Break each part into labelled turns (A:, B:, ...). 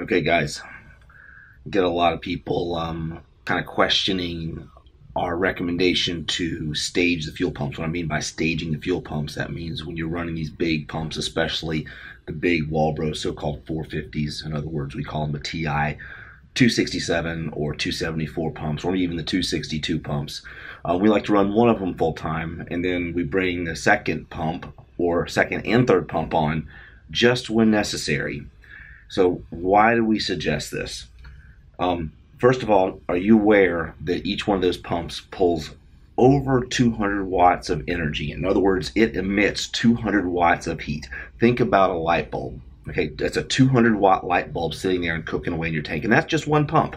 A: Okay, guys, get a lot of people um, kind of questioning our recommendation to stage the fuel pumps. What I mean by staging the fuel pumps, that means when you're running these big pumps, especially the big Walbro so-called 450s. In other words, we call them the TI 267 or 274 pumps, or even the 262 pumps. Uh, we like to run one of them full time, and then we bring the second pump or second and third pump on just when necessary. So why do we suggest this? Um, first of all, are you aware that each one of those pumps pulls over 200 watts of energy? In other words, it emits 200 watts of heat. Think about a light bulb. Okay, that's a 200 watt light bulb sitting there and cooking away in your tank, and that's just one pump.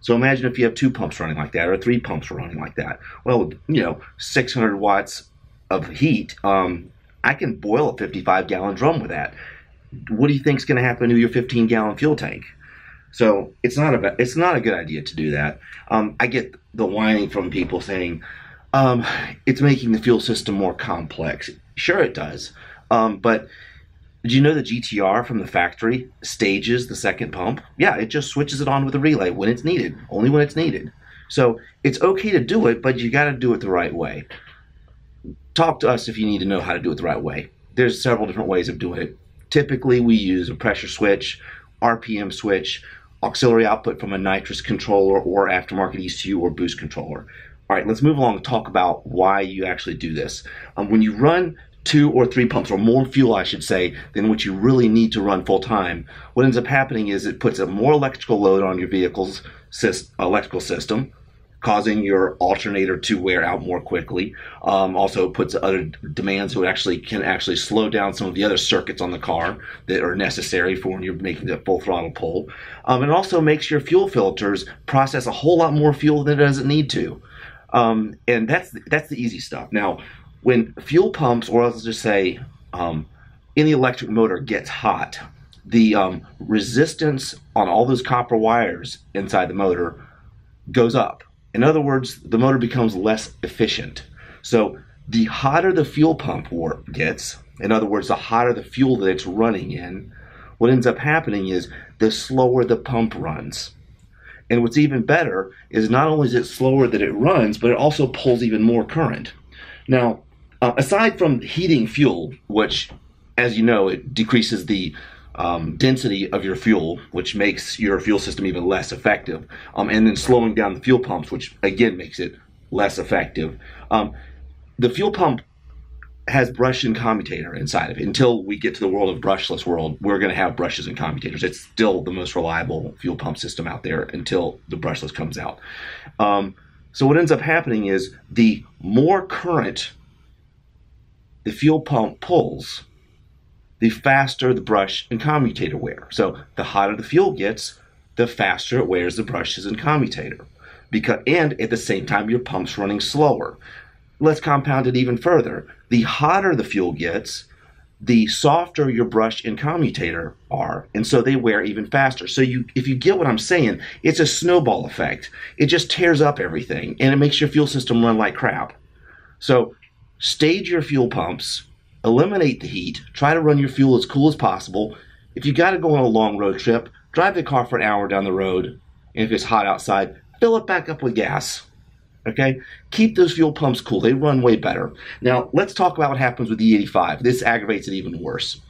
A: So imagine if you have two pumps running like that, or three pumps running like that. Well, you know, 600 watts of heat. Um, I can boil a 55 gallon drum with that what do you think is going to happen to your 15 gallon fuel tank? So it's not a it's not a good idea to do that. Um, I get the whining from people saying um, it's making the fuel system more complex. Sure, it does. Um, but do you know the GTR from the factory stages the second pump? Yeah, it just switches it on with a relay when it's needed, only when it's needed. So it's okay to do it, but you got to do it the right way. Talk to us if you need to know how to do it the right way. There's several different ways of doing it. Typically, we use a pressure switch, RPM switch, auxiliary output from a nitrous controller or aftermarket ECU or boost controller. All right, let's move along and talk about why you actually do this. Um, when you run two or three pumps, or more fuel, I should say, than what you really need to run full time, what ends up happening is it puts a more electrical load on your vehicle's electrical system causing your alternator to wear out more quickly. Um, also puts other demands so it actually can actually slow down some of the other circuits on the car that are necessary for when you're making the full throttle pull. Um, it also makes your fuel filters process a whole lot more fuel than it doesn't need to. Um, and that's that's the easy stuff. Now, when fuel pumps, or let's just say um, any electric motor gets hot, the um, resistance on all those copper wires inside the motor goes up in other words, the motor becomes less efficient. So the hotter the fuel pump gets, in other words, the hotter the fuel that it's running in, what ends up happening is the slower the pump runs. And what's even better is not only is it slower that it runs, but it also pulls even more current. Now, uh, aside from heating fuel, which, as you know, it decreases the um, density of your fuel, which makes your fuel system even less effective, um, and then slowing down the fuel pumps, which again makes it less effective. Um, the fuel pump has brush and commutator inside of it. Until we get to the world of brushless world, we're going to have brushes and commutators. It's still the most reliable fuel pump system out there until the brushless comes out. Um, so what ends up happening is the more current the fuel pump pulls, the faster the brush and commutator wear. So the hotter the fuel gets, the faster it wears the brushes and commutator. Because and at the same time your pump's running slower. Let's compound it even further. The hotter the fuel gets, the softer your brush and commutator are, and so they wear even faster. So you if you get what I'm saying, it's a snowball effect. It just tears up everything and it makes your fuel system run like crap. So stage your fuel pumps eliminate the heat, try to run your fuel as cool as possible. If you got to go on a long road trip, drive the car for an hour down the road, and if it's hot outside, fill it back up with gas. Okay? Keep those fuel pumps cool. They run way better. Now, let's talk about what happens with the E85. This aggravates it even worse.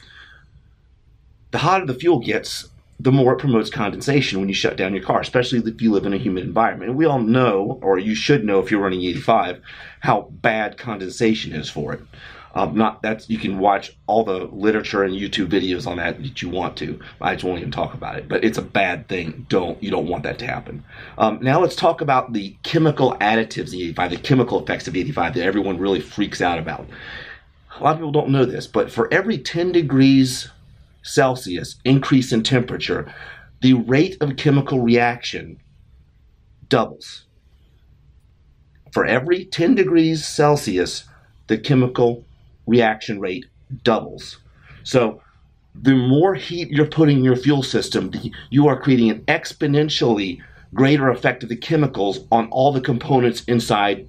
A: The hotter the fuel gets, the more it promotes condensation when you shut down your car, especially if you live in a humid environment. And we all know, or you should know if you're running 85, how bad condensation is for it. Um, not that's you can watch all the literature and YouTube videos on that that you want to. I just won't even talk about it, but it's a bad thing. Don't you don't want that to happen. Um, now let's talk about the chemical additives in 85, the chemical effects of 85 that everyone really freaks out about. A lot of people don't know this, but for every 10 degrees Celsius increase in temperature, the rate of chemical reaction doubles. For every 10 degrees Celsius, the chemical reaction rate doubles. So the more heat you're putting in your fuel system, the, you are creating an exponentially greater effect of the chemicals on all the components inside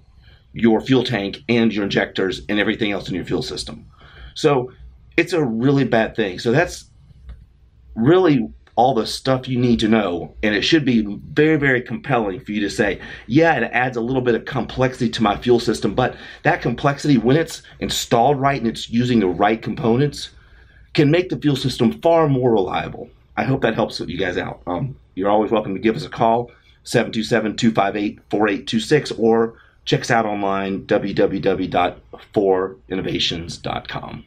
A: your fuel tank and your injectors and everything else in your fuel system. So it's a really bad thing. So that's really all the stuff you need to know. And it should be very, very compelling for you to say, yeah, it adds a little bit of complexity to my fuel system, but that complexity, when it's installed right and it's using the right components, can make the fuel system far more reliable. I hope that helps you guys out. Um, you're always welcome to give us a call, 727 258 4826, or check us out online, www.foreinnovations.com.